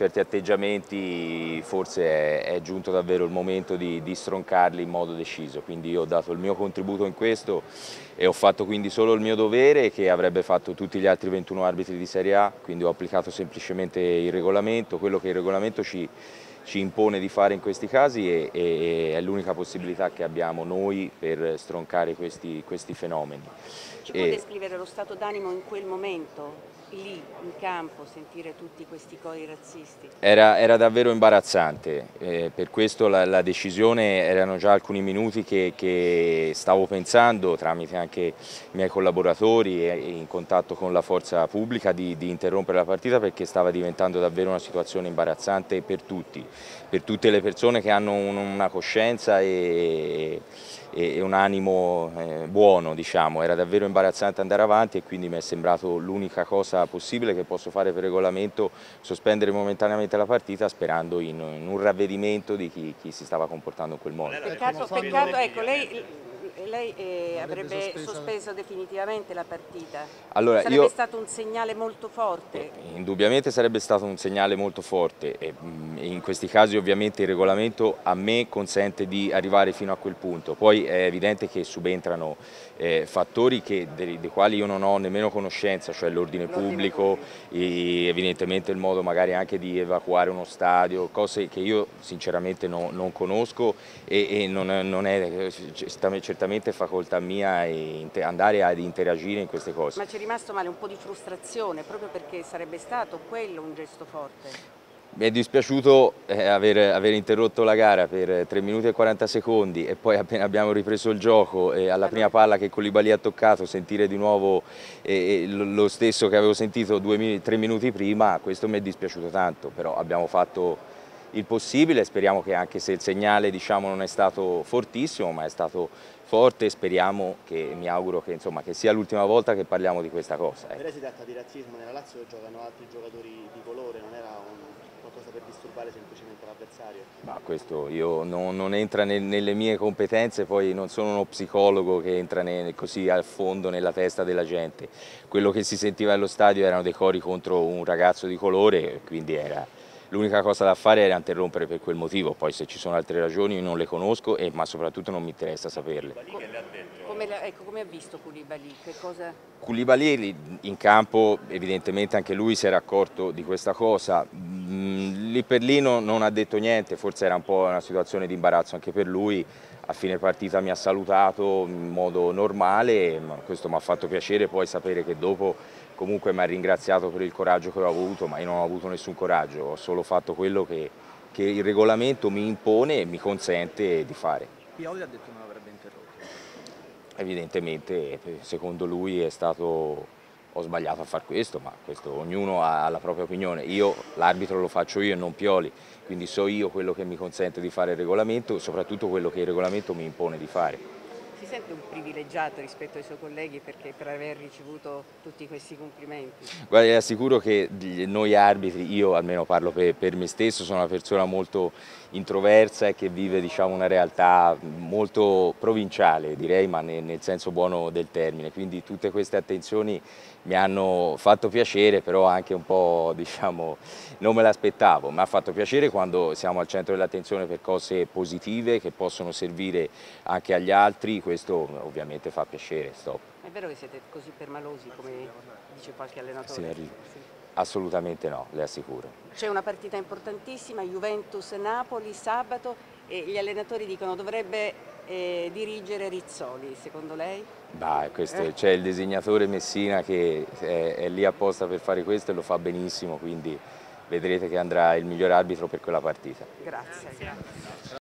certi atteggiamenti forse è, è giunto davvero il momento di, di, stroncarli in modo deciso, quindi io ho dato il mio contributo in questo e ho fatto quindi solo il mio dovere che avrebbe fatto tutti gli altri 21 arbitri di Serie A, quindi ho applicato semplicemente il regolamento, quello che il regolamento ci, ci impone di fare in questi casi e, e è l'unica possibilità che abbiamo noi per stroncare questi, questi fenomeni. Ci può descrivere lo stato d'animo in quel momento? lì in campo sentire tutti questi cori razzisti? Era, era davvero imbarazzante, eh, per questo la, la, decisione erano già alcuni minuti che, che, stavo pensando tramite anche i miei collaboratori e in contatto con la forza pubblica di, di interrompere la partita perché stava diventando davvero una situazione imbarazzante per tutti, per tutte le persone che hanno un, una coscienza e, e un animo eh, buono, diciamo. era davvero imbarazzante andare avanti e quindi mi è sembrato l'unica cosa possibile che posso fare per regolamento, sospendere momentaneamente la partita sperando in, in un ravvedimento di chi, chi, si stava comportando in quel modo. Peccato, peccato ecco, lei lei eh, avrebbe, sospeso definitivamente la partita. Allora, sarebbe io, stato un segnale molto forte? Eh, indubbiamente sarebbe stato un segnale molto forte e mm, in questi casi ovviamente il regolamento a me consente di arrivare fino a quel punto. Poi è evidente che subentrano eh, fattori che, dei, dei, quali io non ho nemmeno conoscenza, cioè l'ordine pubblico, e evidentemente il modo magari anche di evacuare uno stadio, cose che io sinceramente no, non conosco e, e non, non, è certamente facoltà mia andare ad interagire in queste cose. Ma c'è rimasto male un po' di frustrazione proprio perché sarebbe stato quello un gesto forte? Mi è dispiaciuto eh, aver, aver, interrotto la gara per 3 minuti e 40 secondi e poi appena abbiamo ripreso il gioco e alla prima palla che Colibali ha toccato sentire di nuovo eh, lo stesso che avevo sentito 3 minuti prima, questo mi è dispiaciuto tanto, però abbiamo fatto il possibile, speriamo che anche se il segnale diciamo, non è stato fortissimo ma è stato forte, speriamo che, mi auguro che, insomma, che sia l'ultima volta che parliamo di questa cosa. Eh. Per si tratta di razzismo, nella Lazio giocano altri giocatori di colore, non era un qualcosa per disturbare semplicemente l'avversario? Ma questo io non, non entra nel, nelle mie competenze, poi non sono uno psicologo che entra ne, così a fondo nella testa della gente. Quello che si sentiva allo stadio erano dei cori contro un ragazzo di colore, quindi era l'unica cosa da fare era interrompere per quel motivo, poi se ci sono altre ragioni non le conosco, e, ma soprattutto non mi interessa saperle. Come, ecco, come ha visto Koulibaly? Che cosa... Koulibaly in campo evidentemente anche lui si era accorto di questa cosa, mm, lì per lì non, non ha detto niente, forse era un po' una situazione di imbarazzo anche per lui, a fine partita mi ha salutato in modo normale, ma questo mi ha fatto piacere poi sapere che dopo comunque mi ha ringraziato per il coraggio che ho avuto, ma io non ho avuto nessun coraggio, ho solo fatto quello che, che il regolamento mi impone e mi consente di fare. Pioli ha detto che non avrebbe interrotto. Evidentemente, secondo lui è stato, ho sbagliato a fare questo, ma questo, ognuno ha la propria opinione. Io l'arbitro lo faccio io e non Pioli, quindi so io quello che mi consente di fare il regolamento e soprattutto quello che il regolamento mi impone di fare si sente un privilegiato rispetto ai suoi colleghi perché per aver ricevuto tutti questi complimenti? Guarda, le assicuro che noi arbitri, io almeno parlo per, per me stesso, sono una persona molto introversa e che vive diciamo, una realtà molto provinciale direi ma nel, nel senso buono del termine quindi tutte queste attenzioni mi hanno fatto piacere però anche un po' diciamo non me l'aspettavo mi ha fatto piacere quando siamo al centro dell'attenzione per cose positive che possono servire anche agli altri questo ovviamente fa piacere stop. È vero che siete così permalosi come dice qualche allenatore? Sì, Assolutamente no, le assicuro. C'è una partita importantissima, Juventus-Napoli, sabato, e gli allenatori dicono dovrebbe eh, dirigere Rizzoli, secondo lei? eh? C'è il disegnatore Messina che è, è lì apposta per fare questo e lo fa benissimo, quindi vedrete che andrà il miglior arbitro per quella partita. Grazie.